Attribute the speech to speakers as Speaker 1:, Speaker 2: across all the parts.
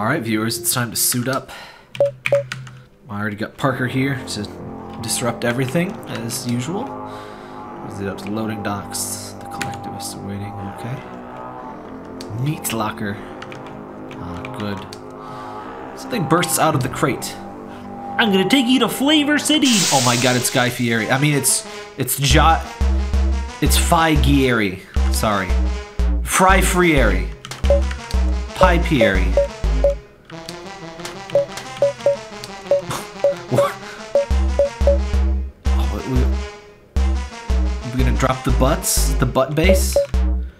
Speaker 1: Alright, viewers, it's time to suit up. I already got Parker here to disrupt everything, as usual. Is it up to loading docks? The collectivists are waiting, okay. Meat locker. Ah, good. Something bursts out of the crate. I'm gonna take you to Flavor City! Oh my god, it's Guy Fieri. I mean, it's... It's Jot... It's Phi Gieri. Sorry. Fry Frieri. Pie Pieri. Drop the butts? The butt bass?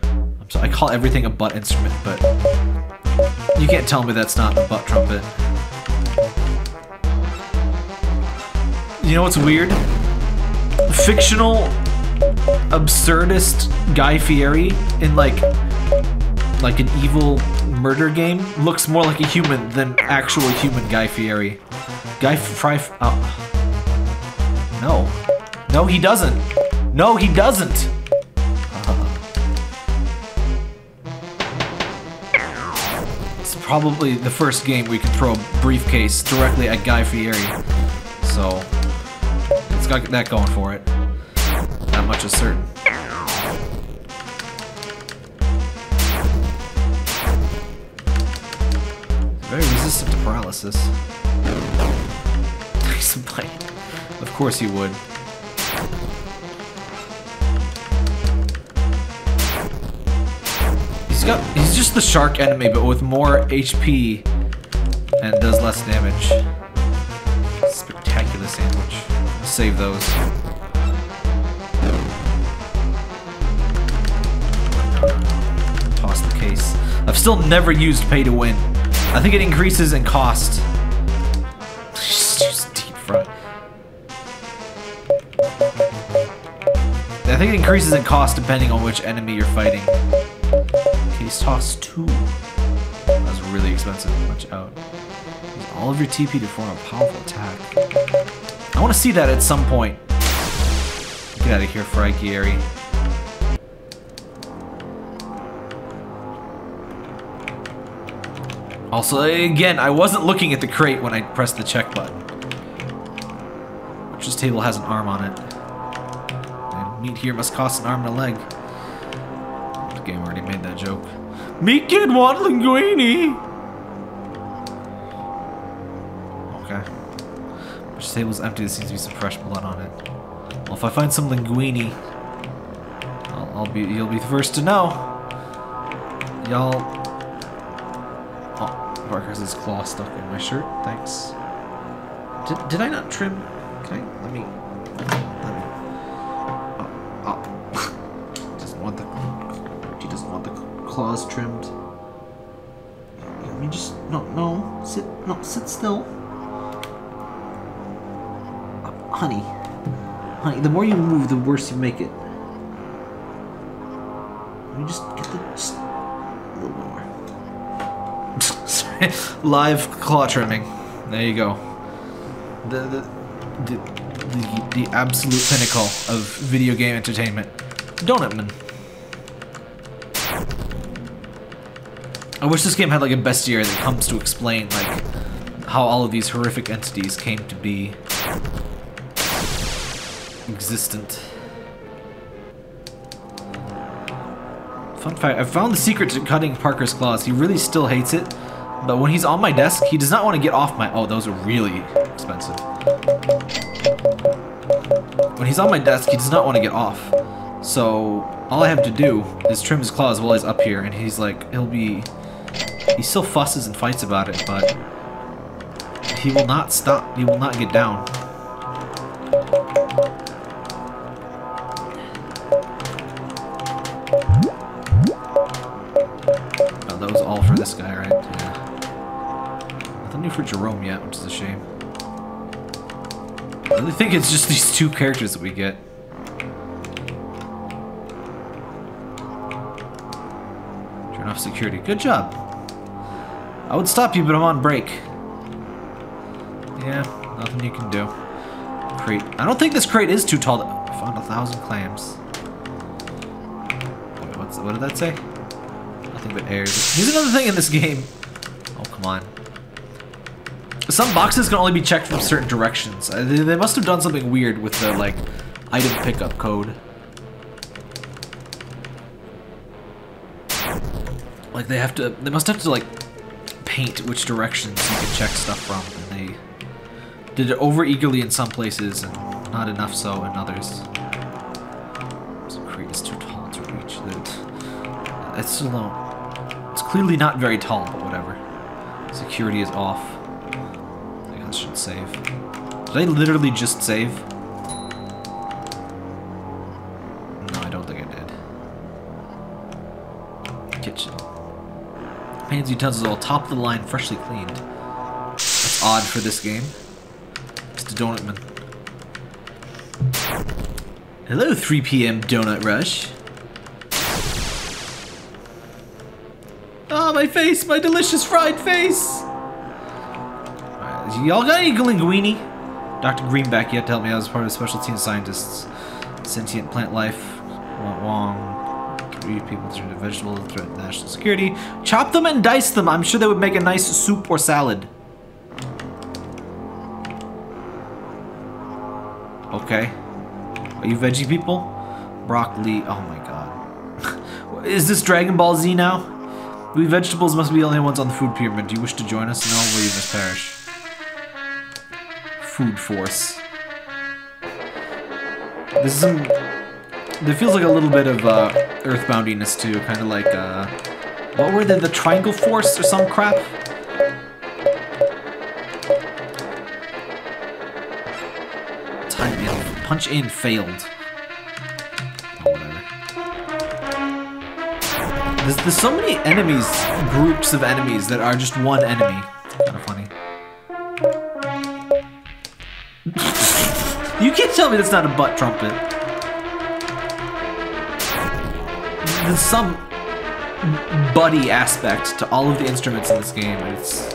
Speaker 1: I'm sorry, I call everything a butt instrument, but you can't tell me that's not a butt trumpet. You know what's weird? Fictional, absurdist Guy Fieri in like, like an evil murder game looks more like a human than actual human Guy Fieri. Guy Fry. Oh. No. No, he doesn't. No, he doesn't. It's probably the first game we can throw a briefcase directly at Guy Fieri. So, it's got that going for it. That much is certain. Very resistant to paralysis. Nice bite. Of course he would. He's got he's just the shark enemy, but with more HP and does less damage. Spectacular sandwich. Save those. Toss the case. I've still never used pay to win. I think it increases in cost. Deep front. I think it increases in cost depending on which enemy you're fighting. Toss 2. That's really expensive. Watch out. Use all of your TP to form a powerful attack. I want to see that at some point. Get out of here, Frankieri. Also, again, I wasn't looking at the crate when I pressed the check button. Which this table has an arm on it. And meat here must cost an arm and a leg. Game already made that joke. Meat kid want linguine! Okay. Which table's empty, there seems to be some fresh blood on it. Well, if I find some linguine, I'll, I'll be, you'll be the first to know. Y'all oh, Parker has his claw stuck in my shirt. Thanks. Did, did I not trim? I? Let me. Claws trimmed. Let me just. No, no. Sit. No, sit still. Uh, honey. Honey, the more you move, the worse you make it. Let me just get the. Just a little more. Sorry, Live claw trimming. There you go. The the, the the the absolute pinnacle of video game entertainment. Donutman. I wish this game had like a bestiary that comes to explain like how all of these horrific entities came to be existent. Fun fact, I found the secret to cutting Parker's claws. He really still hates it, but when he's on my desk, he does not want to get off my... Oh, those are really expensive. When he's on my desk, he does not want to get off. So, all I have to do is trim his claws while he's up here, and he's like, he'll be... He still fusses and fights about it, but... He will not stop. He will not get down. Oh, that was all for this guy, right? Yeah. Nothing new for Jerome yet, which is a shame. I really think it's just these two characters that we get. Turn off security. Good job. I would stop you, but I'm on break. Yeah, nothing you can do. Crate. I don't think this crate is too tall. To I found a thousand clams. Wait, what's what did that say? Nothing but airs. Here's another thing in this game. Oh, come on. Some boxes can only be checked from certain directions. Uh, They, they must have done something weird with the, like, item pickup code. Like, they have to, they must have to, like, paint which directions you can check stuff from. And they did it over eagerly in some places and not enough so in others. This crate is too tall to reach. It's still it's clearly not very tall, but whatever. Security is off. I guess I should save. Did I literally just save? Pans, utensils, all top of the line, freshly cleaned. That's odd for this game. Mr. Donutman. Hello, 3 p.m. Donut Rush. Oh, my face! My delicious fried face! Y'all got any linguini? Dr. Greenback yet to help me out as part of the special team scientists. Sentient plant life. Wong read people turn to vegetable, threat national security. Chop them and dice them. I'm sure they would make a nice soup or salad. Okay. Are you veggie people? Broccoli. Oh my god. Is this Dragon Ball Z now? We vegetables must be the only ones on the food pyramid. Do you wish to join us? No, will you must perish. Food Force. This is some... There feels like a little bit of uh, Earthboundiness too, kind of like, uh... What were they, the Triangle Force or some crap? Time. Punch in failed. Oh. There's, there's so many enemies, groups of enemies that are just one enemy. Kind of funny. you can't tell me that's not a butt trumpet. There's some buddy aspect to all of the instruments in this game. It's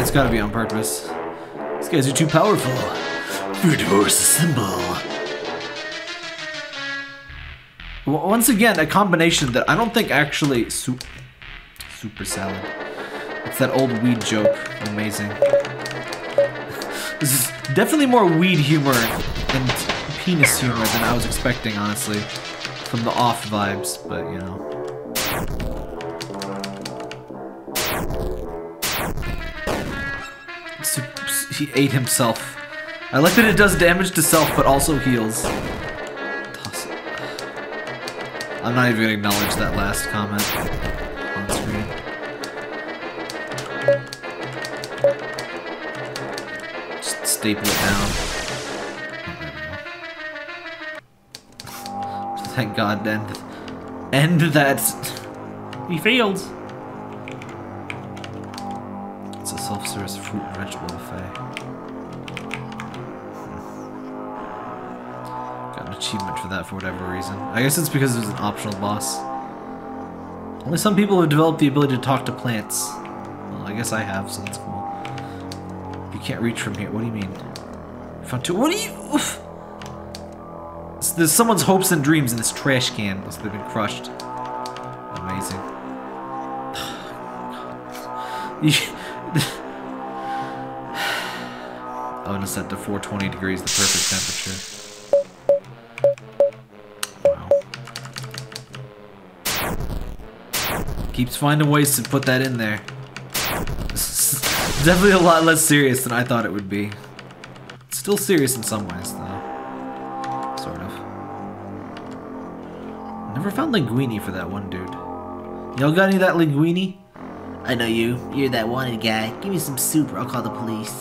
Speaker 1: it's gotta be on purpose. These guys are too powerful. Assemble. W- Once again, a combination that I don't think actually soup, super salad. It's that old weed joke. Amazing. This is definitely more weed humor and penis humor than I was expecting, honestly, from the off vibes. But you know. He ate himself. I like that it does damage to self, but also heals. I'm not even gonna acknowledge that last comment on the screen. Just staple it down. Thank God, end, end that. He failed. It's a self-service fruit and vegetable buffet. Got an achievement for that for whatever reason. I guess it's because it was an optional boss. Only some people have developed the ability to talk to plants. Well, I guess I have, so that's cool. You can't reach from here. What do you mean? Found two. What do you? Oof. There's someone's hopes and dreams in this trash can. Like they've been crushed. Amazing. I'm gonna set to 420 degrees, the perfect temperature. Wow. Keeps finding ways to put that in there. Definitely a lot less serious than I thought it would be. Still serious in some ways, though. Never found linguini for that one dude. Y'all got any of that linguini? I know you. You're that wanted guy. Give me some soup or I'll call the police.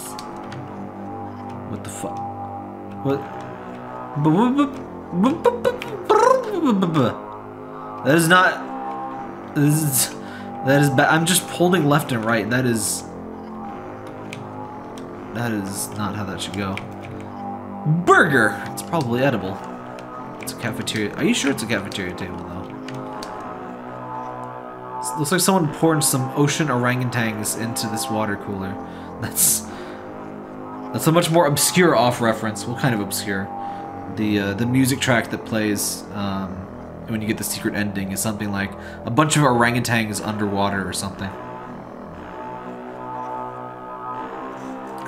Speaker 1: What the fuck? What? That is not. This is. That is bad. I'm just holding left and right. That is. That is not how that should go. Burger! It's probably edible. It's a cafeteria. Are you sure it's a cafeteria table, though? It looks like someone poured some ocean orangutans into this water cooler. That's that's a much more obscure off reference. What kind of obscure? The uh, the music track that plays um, when you get the secret ending is something like a bunch of orangutans underwater or something.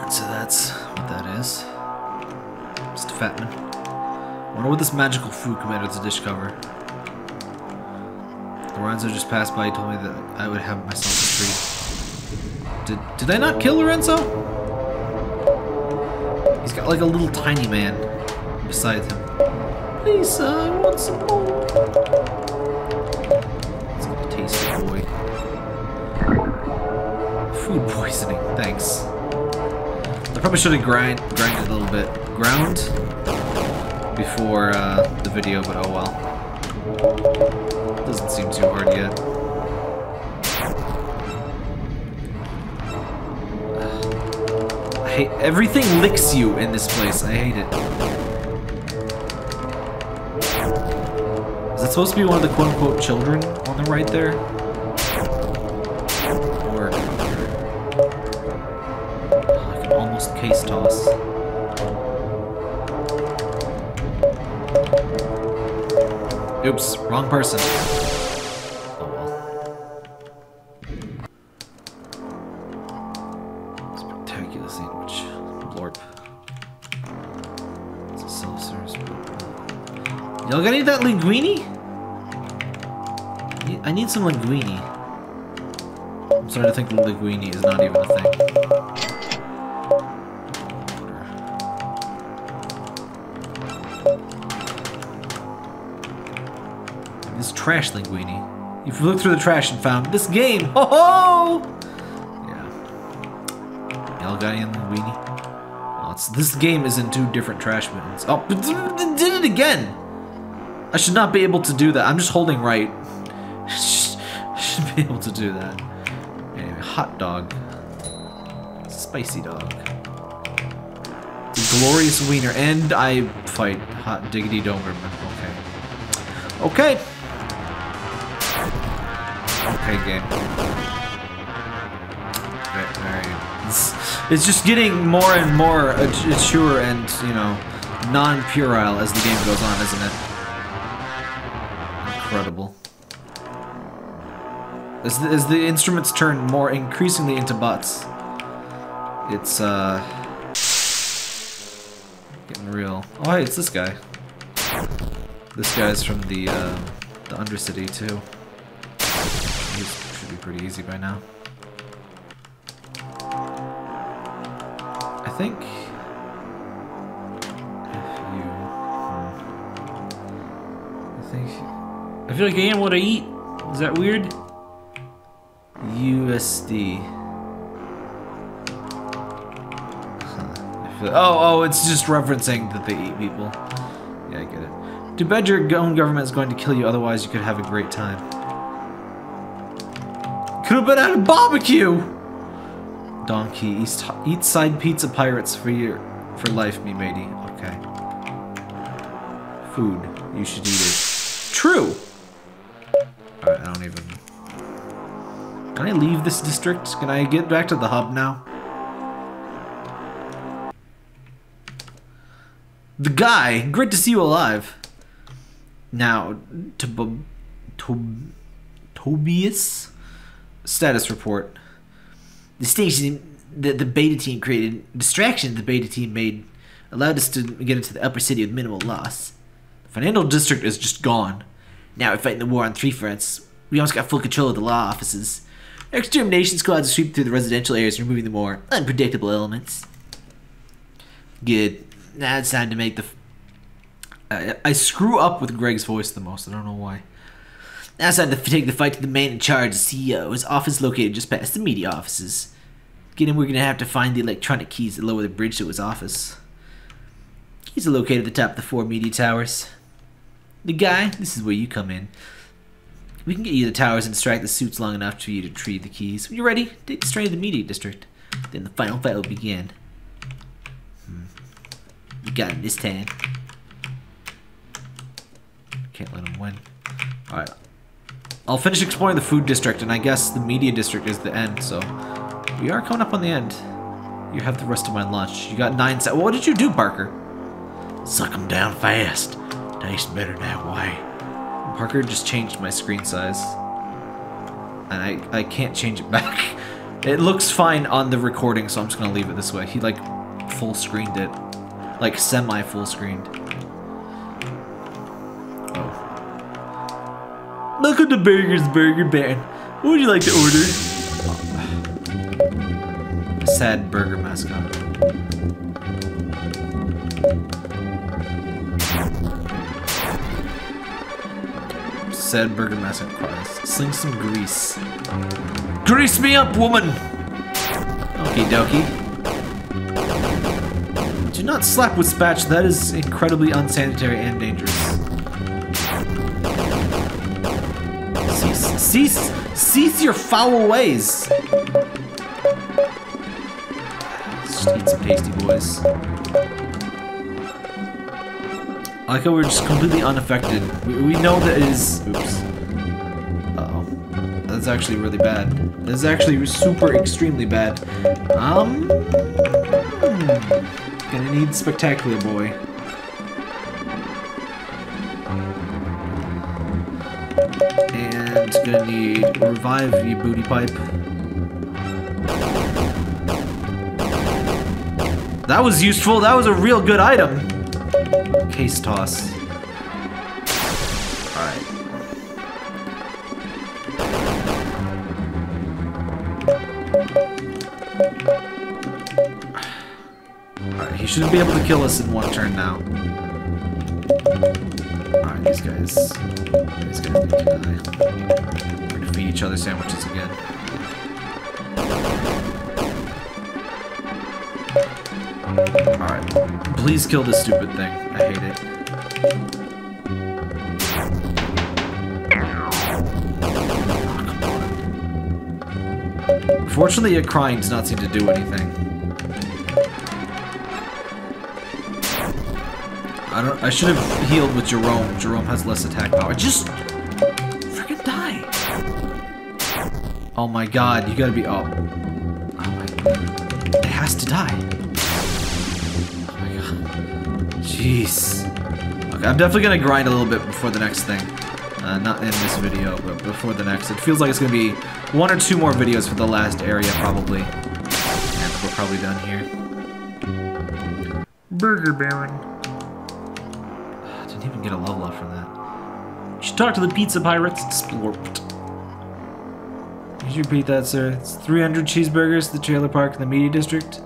Speaker 1: And so that's what that is. Mr. Fatman. Wonder what this magical food command is to discover. Lorenzo just passed by. He told me that I would have myself a treat. Did did I not kill Lorenzo? He's got like a little tiny man beside him. Please, I want some more. It's gonna boy. Food poisoning. Thanks. I probably should have grind grinded a little bit. Ground before uh, the video, but oh well. Doesn't seem too hard yet. I hate everything licks you in this place. I hate it. Is that supposed to be one of the quote-unquote children on the right there? Person. Y'all got any of that linguine? I need some linguine. I'm starting to think linguine is not even a thing. Trash linguine. You've looked through the trash and found this game. Ho ho! Yeah. Y'all got any linguine? Oh, this game is in two different trash bins. Oh, did it again! I should not be able to do that. I'm just holding right. should be able to do that. Anyway, hot dog. Spicy dog. glorious wiener. And I fight hot diggity doberman. Okay. Okay. Okay, game. It's just getting more and more mature and, you know, non-puerile as the game goes on, isn't it? incredible. As the, as the instruments turn more increasingly into butts, it's uh getting real. Oh hey, it's this guy. This guy's from the uh, the Undercity too. Pretty easy by now. Hmm, I think I feel like I am what I eat. Is that weird? USD. Oh, oh, it's just referencing that they eat people. Yeah, I get it. Too bad your own government is going to kill you, otherwise you could have a great time. Could have been at a barbecue! Donkey, eat, side pizza pirates for your for life, me matey. Okay. Food. You should eat it. True! Alright, I don't even... Can I leave this district? Can I get back to the hub now? The guy! Great to see you alive. Now, to Tob Tobias? Status report. The station that the beta team created, distraction the beta team made, allowed us to get into the upper city with minimal loss. The financial district is just gone. Now we're fighting the war on three fronts. We almost got full control of the law offices. Extermination squads sweeping through the residential areas, removing the more unpredictable elements. Good. Now it's time to make the. I screw up with Greg's voice the most. I don't know why. Time to take the fight to the man in charge, CEO. His office located just past the media offices. Get him, we're gonna have to find the electronic keys that lower the bridge to his office. Keys are located at the top of the four media towers. The guy, this is where you come in. We can get you the towers and distract the suits long enough for you to retrieve the keys. When you're ready, take strain to the media district. Then the final fight will begin. Hmm. You got him this time. Can't let him win. Alright. I'll finish exploring the food district, and I guess the media district is the end, so... We are coming up on the end. You have the rest of my lunch. You got nine seconds. What did you do, Parker? Suck them down fast. Tastes better that way. Parker just changed my screen size. And I, I can't change it back. It looks fine on the recording, so I'm just gonna leave it this way. He like full screened it. Like semi Look to burgers, Burger Baron. What would you like to order? Sad burger mascot. Sad burger mascot cries. Sling some grease. Grease me up, woman! Okie dokie. Do not slap with spatch, that is incredibly unsanitary and dangerous. Cease, cease, your foul ways! Just eat some tasty boys. I like how we're just completely unaffected. We, we know that it is... Oops. Uh-oh. That's actually really bad. This is actually super extremely bad. Um... hmm, Gonna need Spectacular Boy. Gonna need Revive you booty pipe. That was useful. That was a real good item. Case toss. Alright. Alright, he shouldn't be able to kill us in one turn now. Alright, these guys. These guys need to die. We're gonna feed each other sandwiches again. Alright. Please kill this stupid thing. I hate it. Fortunately, a crying does not seem to do anything. I don't. I should have healed with Jerome. Jerome has less attack power. Just freaking die! Oh my god! You gotta be. Oh. Oh my. It has to die. Oh my god. Jeez. Okay, I'm definitely gonna grind a little bit before the next thing. Uh, not in this video, but before the next. It feels like it's gonna be one or two more videos for the last area, probably. And we're probably done here. Burger Baron. Didn't get a level up from that.
Speaker 2: You should talk to the pizza pirates.
Speaker 1: Splorped. Could you repeat that, sir? It's 300 cheeseburgers, the trailer park, in the media district.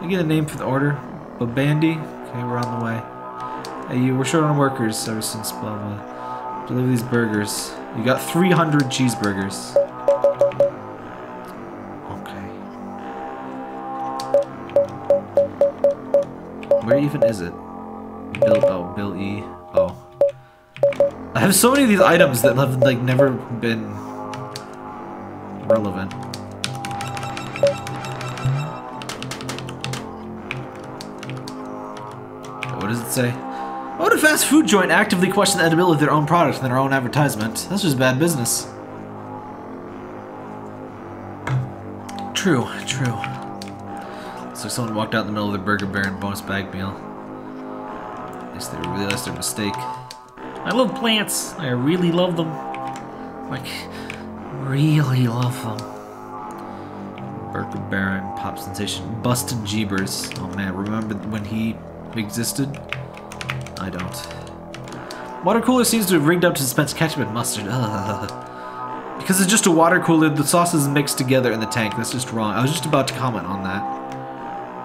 Speaker 1: I get a name for the order. Babandy? Okay, we're on the way. Hey, you, we're short on workers ever since blah blah. Deliver these burgers. You got 300 cheeseburgers. Okay. Where even is it? Bill, oh, Bill E. I have so many of these items that have, like, never been relevant. What does it say? Why would a fast food joint actively question the edibility of their own product in their own advertisement? That's just bad business. True, true. So someone walked out in the middle of the Burger Baron bonus bag meal. At least they realized their mistake.
Speaker 2: I love plants. I really love them.
Speaker 1: Like, really love them. Burger Baron, Pop Sensation, Bustin' Jeebers. Oh man, remember when he existed? I don't. Water cooler seems to have rigged up to dispense ketchup and mustard. Ugh. Because it's just a water cooler, the sauce is mixed together in the tank. That's just wrong. I was just about to comment on that.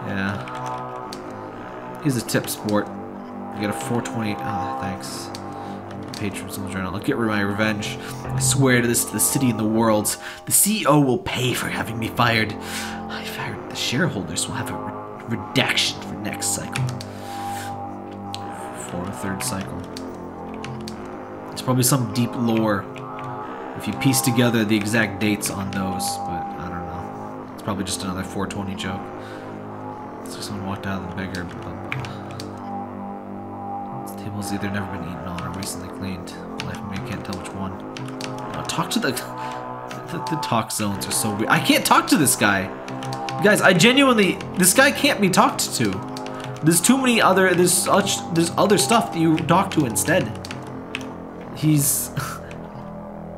Speaker 1: Yeah. He's a tip, sport. You got a 420. Ah, oh, thanks. Patrons in the journal. I'll get my revenge. I swear to this to the city and the world. The CEO will pay for having me fired. I fired the shareholders will have a re redaction for next cycle for a third cycle. It's probably some deep lore if you piece together the exact dates on those, but I don't know. It's probably just another 420 joke. So someone walked out of the bigger. Um, this table's either never been eaten recently cleaned. Life me, can't tell which one. Oh, talk to the, the. The talk zones are so weird. I can't talk to this guy! Guys, I genuinely. This guy can't be talked to. There's too many other, there's such, there's other stuff that you talk to instead. He's...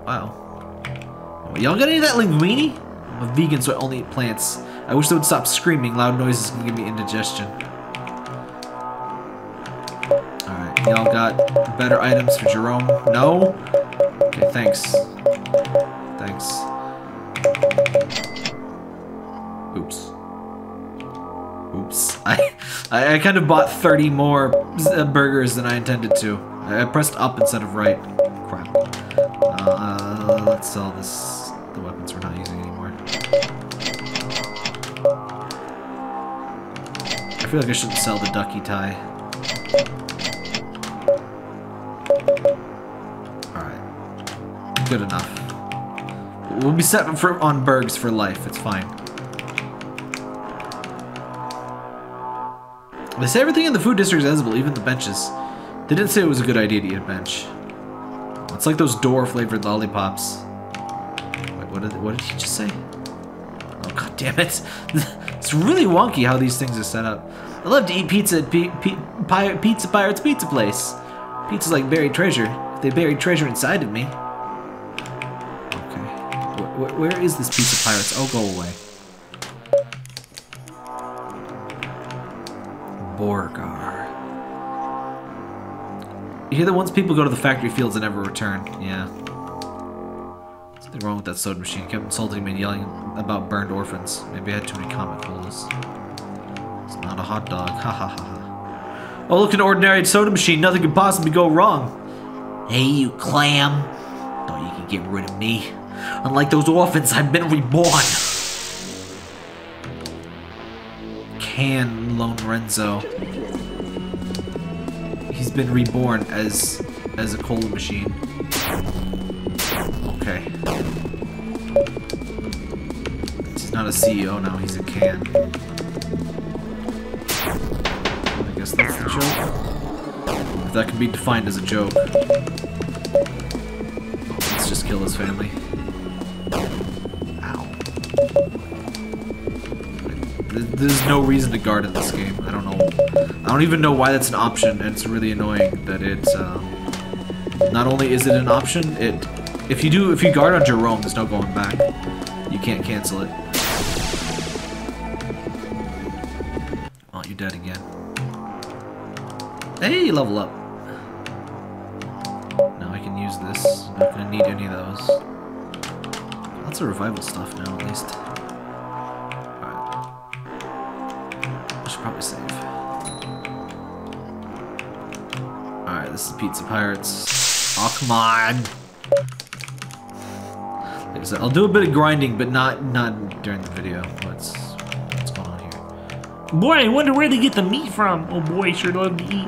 Speaker 1: wow. Y'all got any of that linguine? I'm a vegan, so I only eat plants. I wish they would stop screaming. Loud noises can give me indigestion. Alright, y'all got better items for Jerome? No? Okay, thanks. Thanks. Oops. Oops. I, I, kind of bought 30 more uh, burgers than I intended to. I pressed up instead of right. Crap. Uh, let's sell this, the weapons we're not using anymore. I feel like I shouldn't sell the ducky tie. Alright. Good enough. We'll be set for, on Bergs for life, it's fine. They say everything in the food district is edible, even the benches. They didn't say it was a good idea to eat a bench. It's like those door-flavored lollipops. Wait, what did, what did he just say? Oh, god damn it. It's really wonky how these things are set up. I love to eat pizza at Pi Pizza Pirate's Pizza Place. Pizza's like buried treasure. They buried treasure inside of me. Okay. Wh wh where is this Pizza Pirates? Oh, go away. Borgar. You hear that once people go to the factory fields and never return. Yeah. Something wrong with that soda machine. Kept insulting me and yelling about burned orphans. Maybe I had too many comic holes. It's not a hot dog. Ha ha ha ha. Oh, look, an ordinary soda machine. Nothing could possibly go wrong. Hey, you clam. Thought you could get rid of me. Unlike those orphans, I've been reborn. Can Lone Renzo. He's been reborn as as a cola machine. Okay. He's not a CEO now, he's a can. Guess that's the joke. If that can be defined as a joke. Let's just kill his family. Ow. There's no reason to guard in this game. I don't know. I don't even know why that's an option, and it's really annoying that it's, um, not only is it an option, it, if you do, if you guard on Jerome, there's no going back. You can't cancel it. Level up. Now I can use this. Not gonna need any of those. Lots of revival stuff now, at least. I should probably save. Alright, this is Pizza Pirates. Oh, come on! Like I said, I'll do a bit of grinding, but not not during the video. What's, what's going on here?
Speaker 2: Boy, I wonder where they get the meat from. Oh boy, sure love to eat.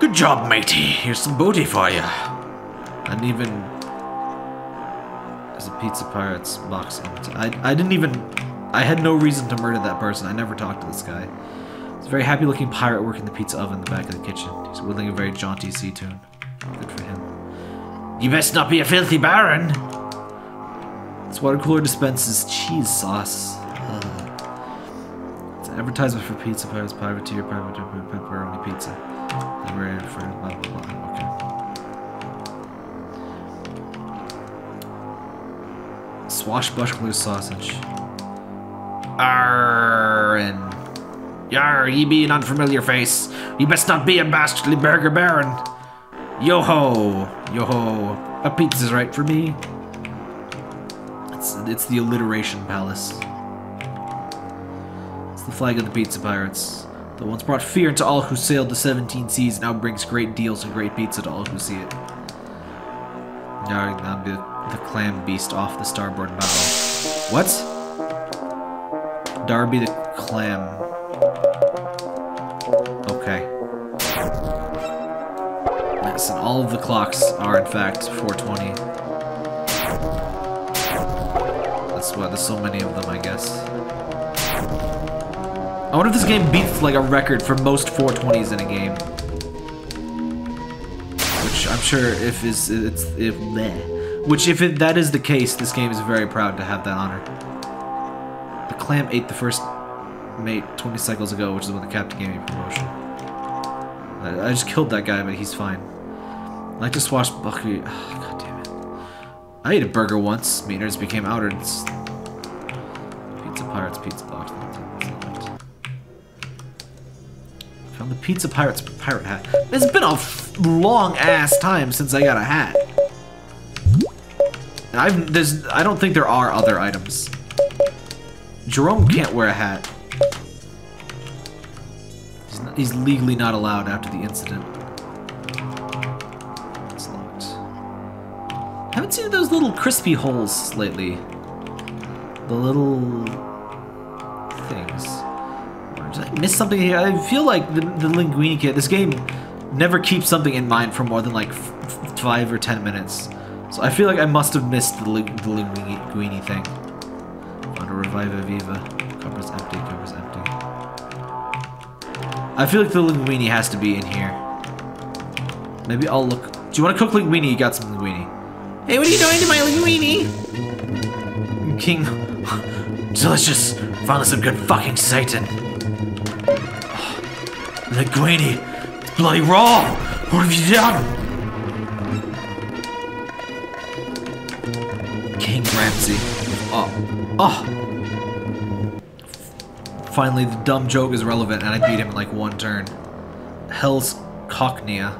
Speaker 1: Good job, matey. Here's some booty for you. And even... as a Pizza Pirates box. I, I didn't even... I had no reason to murder that person. I never talked to this guy. He's a very happy looking pirate working the pizza oven in the back of the kitchen. He's whittling a very jaunty sea tune. Good for him. You best not be a filthy baron! This water cooler dispenses cheese sauce. Advertisement for Pizza Pirates, Privateer, Privateer, Pepperoni Pizza. Library for blah blah blah. Okay. Swashbuckler sausage. Arrn. Yar, ye be an unfamiliar face. You best not be a bastardly burger baron. Yo ho, yo ho. A pizza's right for me. It's the alliteration palace. The flag of the pizza pirates. The once brought fear into all who sailed the 17 seas, now brings great deals and great pizza to all who see it. Now the, the clam beast off the starboard bow. What? Darby the clam. Okay. Yes, and all of the clocks are in fact 420. That's why there's so many of them, I guess. I wonder if this game beats like a record for most 420s in a game. Which I'm sure if is it's if bleh. Which if it, that is the case, this game is very proud to have that honor. The clam ate the first mate 20 cycles ago, which is when the captain gave me promotion. I, I just killed that guy, but he's fine. I like to swash Bucky. Oh, God damn it. I ate a burger once. Meters became outered. It's... Pizza Pirates Pizza Box. The Pizza Pirates pirate hat. It's been a long ass time since I got a hat. I've there's I don't think there are other items. Jerome can't wear a hat. He's, not, he's legally not allowed after the incident. It's locked. Haven't seen those little crispy holes lately. The little Did I miss something here? I feel like the, the Linguini kit, this game never keeps something in mind for more than like five or ten minutes. So I feel like I must have missed the, ling- the Linguini thing. Found a Reviva Viva. Cupboard's empty, cupboard's empty. I feel like the linguine has to be in here. Maybe I'll look. Do you want to cook linguine? You got some linguine. Hey, what are you doing to my linguine? King. Delicious. Finally some good fucking Satan. Linguine. It's bloody raw. What have you done? King Ramsey. Oh. Oh. Finally, the dumb joke is relevant, and I beat him in like one turn. Hell's Cocknea.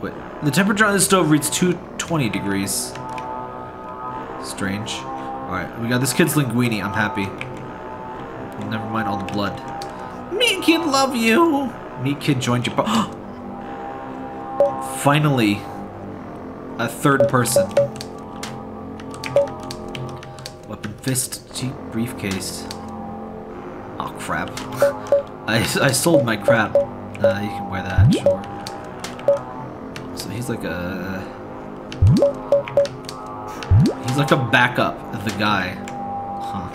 Speaker 1: Wait, the temperature on the stove reads 220 degrees. Strange. Alright, we got this kid's linguine. I'm happy. Never mind all the blood. Kid, love you! Meat Kid joined your po- Finally, a third person. Weapon fist, cheap briefcase. Oh crap. I, I sold my crap. Uh, you can wear that, sure. So he's like a... He's like a backup of the guy. Huh.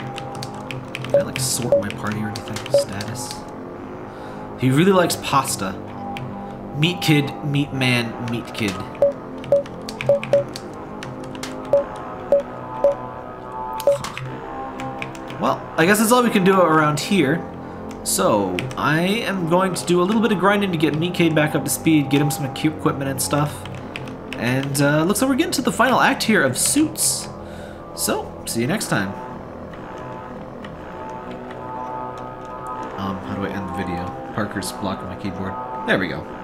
Speaker 1: Can I like sort my party or anything? Status? He really likes pasta. Meat kid, meat man, meat kid. Well, I guess that's all we can do around here. So, I am going to do a little bit of grinding to get Meat Kid back up to speed, get him some equipment and stuff. And uh, looks like we're getting to the final act here of Suits. So, see you next time. Video? Parker's blocking my keyboard. There we go.